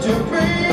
to be.